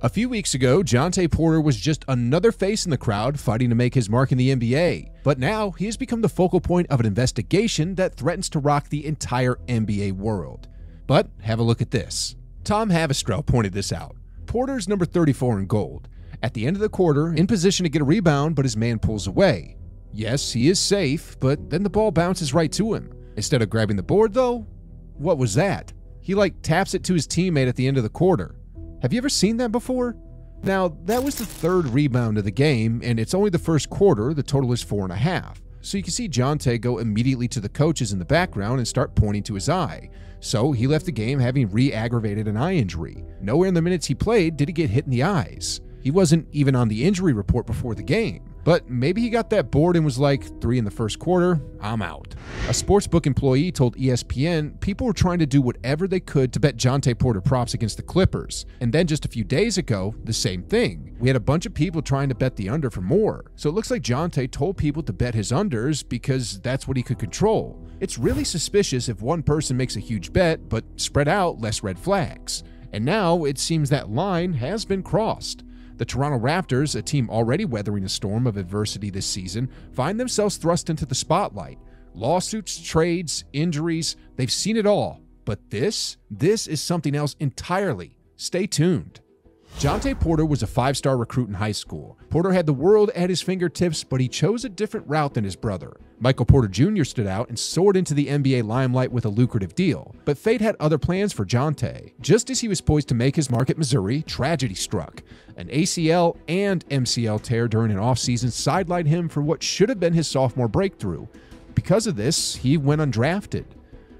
A few weeks ago, Jontay Porter was just another face in the crowd fighting to make his mark in the NBA. But now he has become the focal point of an investigation that threatens to rock the entire NBA world. But have a look at this. Tom Haberstroh pointed this out. Porter's number 34 in gold. At the end of the quarter, in position to get a rebound, but his man pulls away. Yes, he is safe, but then the ball bounces right to him. Instead of grabbing the board, though, what was that? He like taps it to his teammate at the end of the quarter. Have you ever seen that before? Now, that was the third rebound of the game, and it's only the first quarter. The total is four and a half. So you can see Jontay go immediately to the coaches in the background and start pointing to his eye. So he left the game having re aggravated an eye injury. Nowhere in the minutes he played did he get hit in the eyes. He wasn't even on the injury report before the game. But maybe he got that board and was like, three in the first quarter, I'm out. A sportsbook employee told ESPN people were trying to do whatever they could to bet Jontay Porter props against the Clippers. And then just a few days ago, the same thing. We had a bunch of people trying to bet the under for more. So it looks like Jontay told people to bet his unders because that's what he could control. It's really suspicious if one person makes a huge bet, but spread out less red flags. And now it seems that line has been crossed. The Toronto Raptors, a team already weathering a storm of adversity this season, find themselves thrust into the spotlight. Lawsuits, trades, injuries, they've seen it all. But this, this is something else entirely. Stay tuned. Jontay Porter was a five star recruit in high school. Porter had the world at his fingertips, but he chose a different route than his brother. Michael Porter Jr. stood out and soared into the NBA limelight with a lucrative deal, but fate had other plans for Jontay. Just as he was poised to make his mark at Missouri, tragedy struck. An ACL and MCL tear during an offseason sidelined him for what should have been his sophomore breakthrough. Because of this, he went undrafted.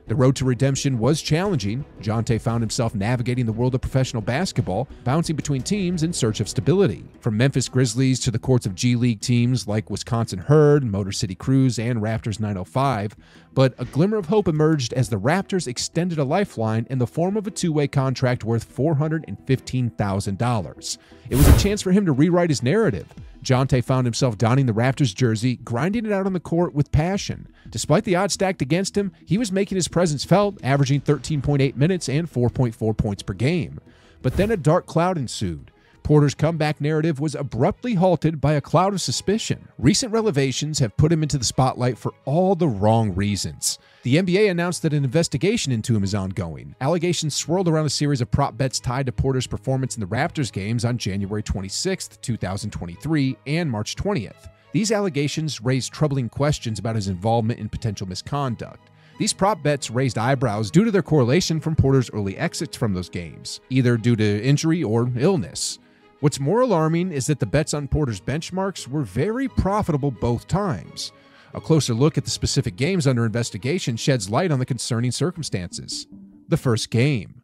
The road to redemption was challenging. Jontay found himself navigating the world of professional basketball, bouncing between teams in search of stability. From Memphis Grizzlies to the courts of G League teams like Wisconsin Herd, Motor City Cruise, and Raptors 905. But a glimmer of hope emerged as the Raptors extended a lifeline in the form of a two way contract worth $415,000. It was a chance for him to rewrite his narrative. Jontay found himself donning the Raptors jersey, grinding it out on the court with passion. Despite the odds stacked against him, he was making his presence felt, averaging 13.8 minutes and 4.4 points per game. But then a dark cloud ensued. Porter's comeback narrative was abruptly halted by a cloud of suspicion. Recent revelations have put him into the spotlight for all the wrong reasons. The NBA announced that an investigation into him is ongoing. Allegations swirled around a series of prop bets tied to Porter's performance in the Raptors games on January 26, 2023, and March 20th. These allegations raised troubling questions about his involvement in potential misconduct. These prop bets raised eyebrows due to their correlation from Porter's early exits from those games, either due to injury or illness. What's more alarming is that the bets on Porter's benchmarks were very profitable both times. A closer look at the specific games under investigation sheds light on the concerning circumstances. The first game.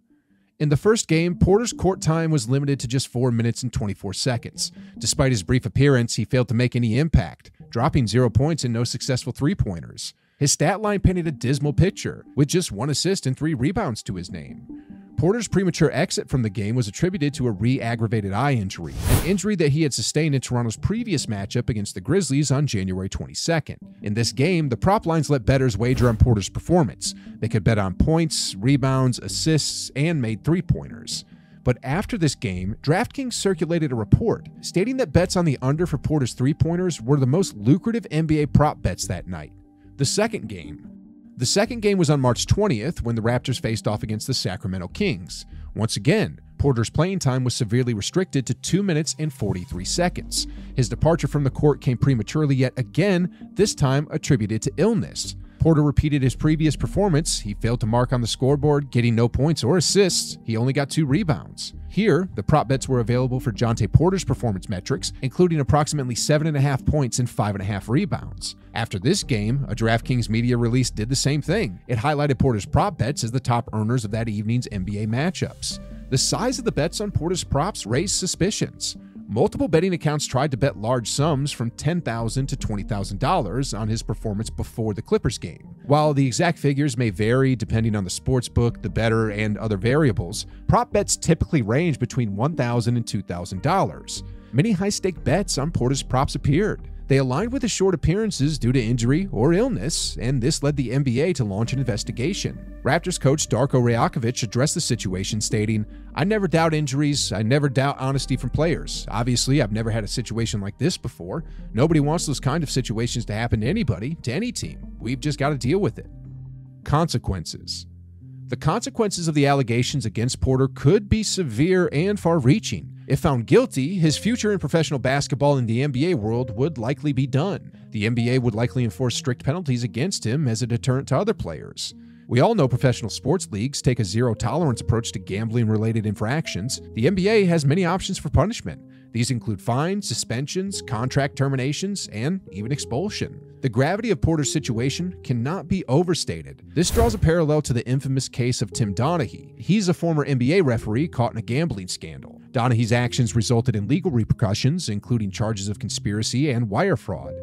In the first game, Porter's court time was limited to just 4 minutes and 24 seconds. Despite his brief appearance, he failed to make any impact, dropping 0 points and no successful three pointers. His stat line painted a dismal picture, with just one assist and three rebounds to his name. Porter's premature exit from the game was attributed to a re aggravated eye injury, an injury that he had sustained in Toronto's previous matchup against the Grizzlies on January 22nd. In this game, the prop lines let bettors wager on Porter's performance. They could bet on points, rebounds, assists, and made three pointers. But after this game, DraftKings circulated a report stating that bets on the under for Porter's three pointers were the most lucrative NBA prop bets that night. The second game, the second game was on March 20th when the Raptors faced off against the Sacramento Kings. Once again, Porter's playing time was severely restricted to 2 minutes and 43 seconds. His departure from the court came prematurely yet again, this time attributed to illness. Porter repeated his previous performance. He failed to mark on the scoreboard, getting no points or assists. He only got two rebounds. Here, the prop bets were available for Jontay Porter's performance metrics, including approximately 7.5 points and 5.5 rebounds. After this game, a DraftKings media release did the same thing. It highlighted Porter's prop bets as the top earners of that evening's NBA matchups. The size of the bets on Porter's props raised suspicions. Multiple betting accounts tried to bet large sums from 10,000 to $20,000 on his performance before the Clippers game. While the exact figures may vary depending on the sports book, the bettor, and other variables, prop bets typically range between $1,000 and $2,000. Many high stake bets on Porter's props appeared. They aligned with his short appearances due to injury or illness, and this led the NBA to launch an investigation. Raptors coach Darko Rajakovic addressed the situation, stating, I never doubt injuries, I never doubt honesty from players. Obviously, I've never had a situation like this before. Nobody wants those kind of situations to happen to anybody, to any team. We've just got to deal with it. Consequences. The consequences of the allegations against Porter could be severe and far reaching. If found guilty, his future in professional basketball in the NBA world would likely be done. The NBA would likely enforce strict penalties against him as a deterrent to other players. We all know professional sports leagues take a zero tolerance approach to gambling related infractions. The NBA has many options for punishment. These include fines, suspensions, contract terminations, and even expulsion. The gravity of Porter's situation cannot be overstated. This draws a parallel to the infamous case of Tim Donaghy. He's a former NBA referee caught in a gambling scandal. Donaghy's actions resulted in legal repercussions, including charges of conspiracy and wire fraud.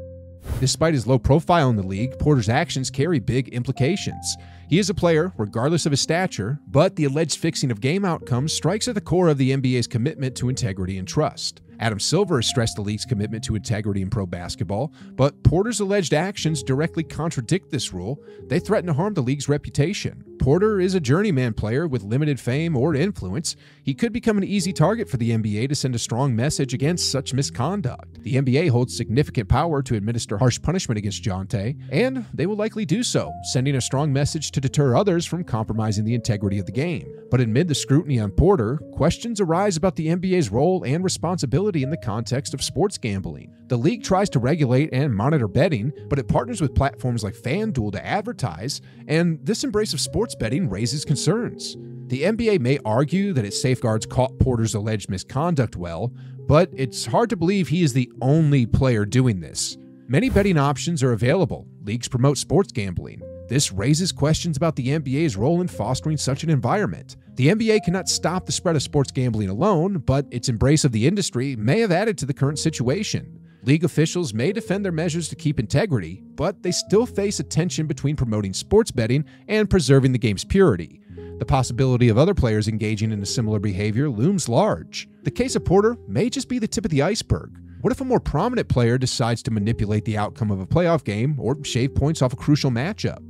Despite his low profile in the league, Porter's actions carry big implications. He is a player, regardless of his stature, but the alleged fixing of game outcomes strikes at the core of the NBA's commitment to integrity and trust. Adam Silver has stressed the league's commitment to integrity in pro basketball, but Porter's alleged actions directly contradict this rule. They threaten to harm the league's reputation. Porter is a journeyman player with limited fame or influence. He could become an easy target for the NBA to send a strong message against such misconduct. The NBA holds significant power to administer harsh punishment against Jontay, and they will likely do so, sending a strong message to deter others from compromising the integrity of the game. But amid the scrutiny on Porter, questions arise about the NBA's role and responsibility in the context of sports gambling. The league tries to regulate and monitor betting, but it partners with platforms like FanDuel to advertise, and this embrace of sports sports betting raises concerns. The NBA may argue that it safeguards caught Porter's alleged misconduct well, but it's hard to believe he is the only player doing this. Many betting options are available. Leagues promote sports gambling. This raises questions about the NBA's role in fostering such an environment. The NBA cannot stop the spread of sports gambling alone, but its embrace of the industry may have added to the current situation. League officials may defend their measures to keep integrity, but they still face a tension between promoting sports betting and preserving the game's purity. The possibility of other players engaging in a similar behavior looms large. The case of Porter may just be the tip of the iceberg. What if a more prominent player decides to manipulate the outcome of a playoff game or shave points off a crucial matchup?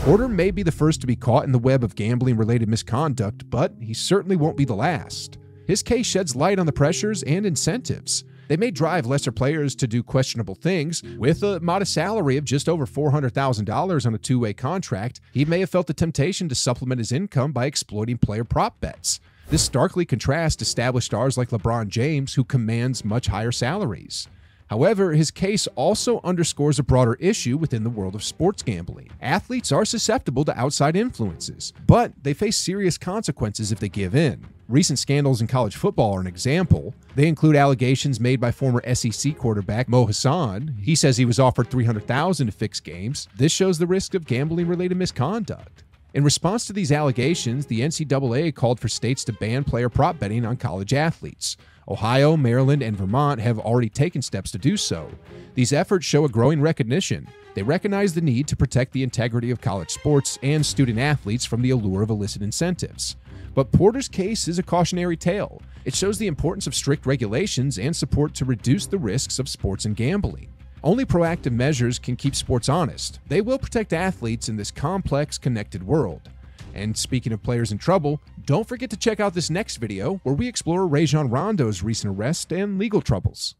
Porter may be the first to be caught in the web of gambling related misconduct, but he certainly won't be the last. His case sheds light on the pressures and incentives. They may drive lesser players to do questionable things. With a modest salary of just over $400,000 on a two way contract, he may have felt the temptation to supplement his income by exploiting player prop bets. This starkly contrasts established stars like LeBron James, who commands much higher salaries. However, his case also underscores a broader issue within the world of sports gambling. Athletes are susceptible to outside influences, but they face serious consequences if they give in. Recent scandals in college football are an example. They include allegations made by former SEC quarterback Mo Hasan. He says he was offered 300,000 to fix games. This shows the risk of gambling related misconduct. In response to these allegations, the NCAA called for states to ban player prop betting on college athletes. Ohio, Maryland, and Vermont have already taken steps to do so. These efforts show a growing recognition. They recognize the need to protect the integrity of college sports and student athletes from the allure of illicit incentives. But Porter's case is a cautionary tale. It shows the importance of strict regulations and support to reduce the risks of sports and gambling. Only proactive measures can keep sports honest. They will protect athletes in this complex, connected world. And speaking of players in trouble, don't forget to check out this next video where we explore Rajon Rondo's recent arrest and legal troubles.